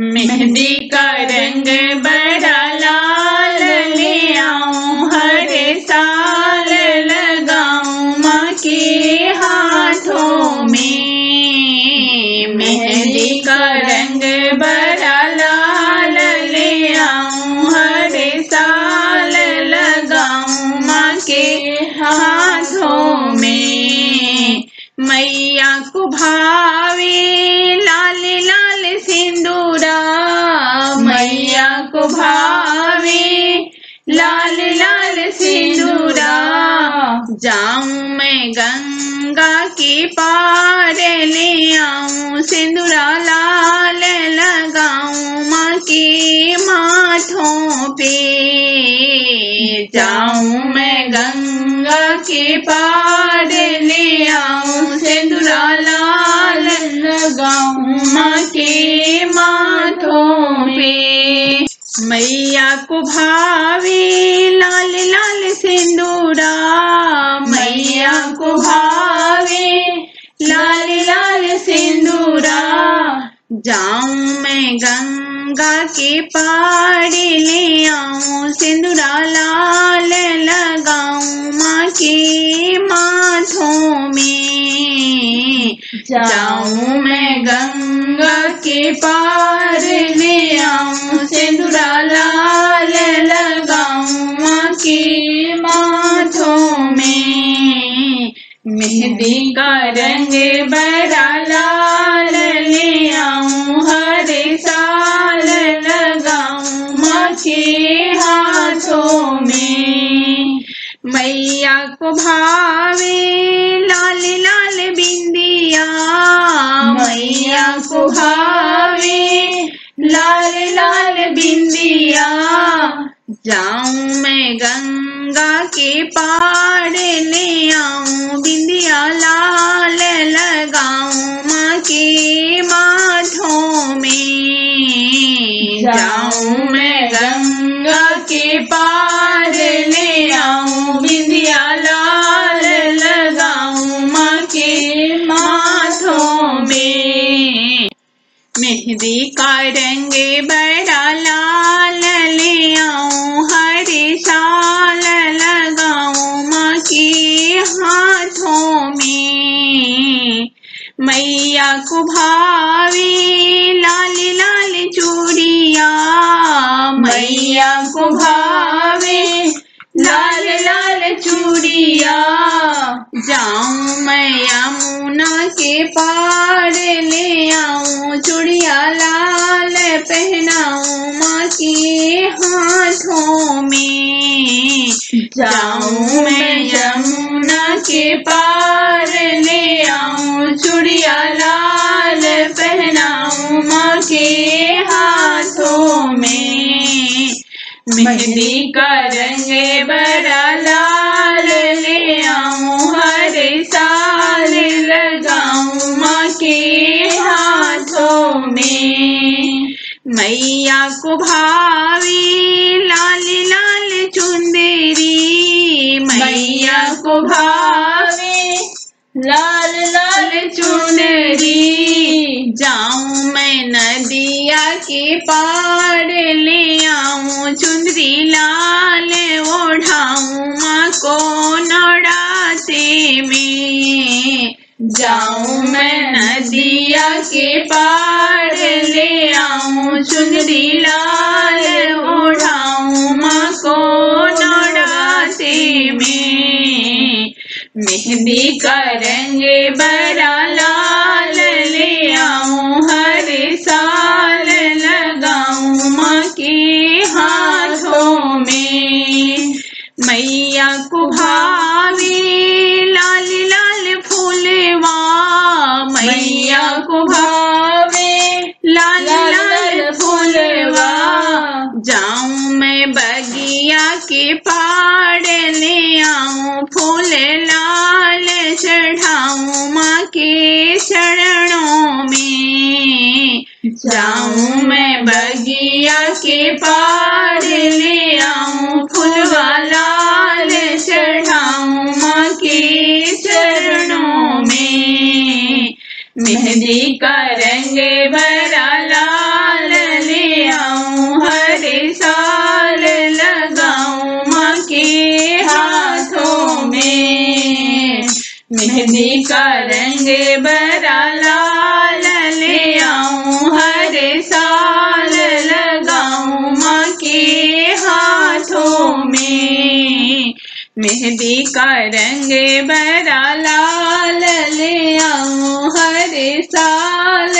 मेहंदी का रंग बड़ा लाल ले आऊँ, हर साल लगाऊँ माँ के हाथों में। मेहंदी का रंग बड़ा को भावे लाल लाल सिंदूरा, जाऊँ मैं गंगा के पार ले आऊँ, सिंदूरा लाल लगाऊँ माँ के माथों पे। जाऊँ मैं गंगा के पार ले आऊँ, सिंदूरा लाल लगाऊँ माँ के माथों पे। मैया को भावे लाल लाल सिंदूरा। मैया को भावे लाल लाल सिंदूरा। जाऊँ मैं गंगा के पार ले आऊँ सिंदूरा लाल लगाऊँ माँ के माथों में। जाऊँ मैं गंगा पार ले आऊँ, सिंदूरा लाल लगाऊँ माँ के माथों में। मेहंदी का रंग बड़ा लाल ले आऊँ, हर साल लगाऊँ माँ के हाथों में। मैया को भावे लाल लाल बिंदिया, मैया को भावे लाल लाल बिंदिया। जाऊँ मैं गंगा के पार ले आऊँ, बिंदिया लाल लगाऊँ माँ के माथों में। जाऊँ मैं गंगा के पार ले आऊँ, बिंदिया मेहंदी का रंग बड़ा लाल ले आऊँ, हर साल लगाऊँ माँ के हाथों में। मैया को भावे लाल लाल चूड़िया। मैया को भावे लाल लाल चूड़िया। जाऊँ मैं यमुना के पार पहनाऊं माँ के हाथों में। जाऊँ मैं यमुना के पार ले आऊँ, चुड़िया लाल पहनाऊं माँ के हाथों में। मेहंदी का रंग बड़ा लाल मैया को भावे लाल लाल चुंदेरी। मैया को भावे लाल लाल चुनरी जाऊँ मैं नदिया के पार ले आऊँ चुंदरी लाल ओढ़ाऊं माँ को नौड़ाते में। जाऊँ मैं नदिया के पार ले आऊँ चुंदरी लाल ओढ़ाऊं माँ को नौड़ाते में मेहंदी का रंग बड़ा लाल ले आऊँ हर साल लगाऊँ माँ के हाथों में मैया को भावे लाल लाल फूलवा मैया को भावे पार ले आऊँ, फूल लाल चढ़ाऊं, माँ के चरणों में। जाऊँ मैं बगिया के पार ले आऊँ, फूलवा लाल चढ़ाऊं, माँ के चरणों में। मेहंदी का रंग बड़ा मेहंदी का रंग बरा लाल ले आऊँ, हर साल लगाऊँ माँ के हाथों में। मेहंदी का रंग बरा लाल ले आऊँ, हर साल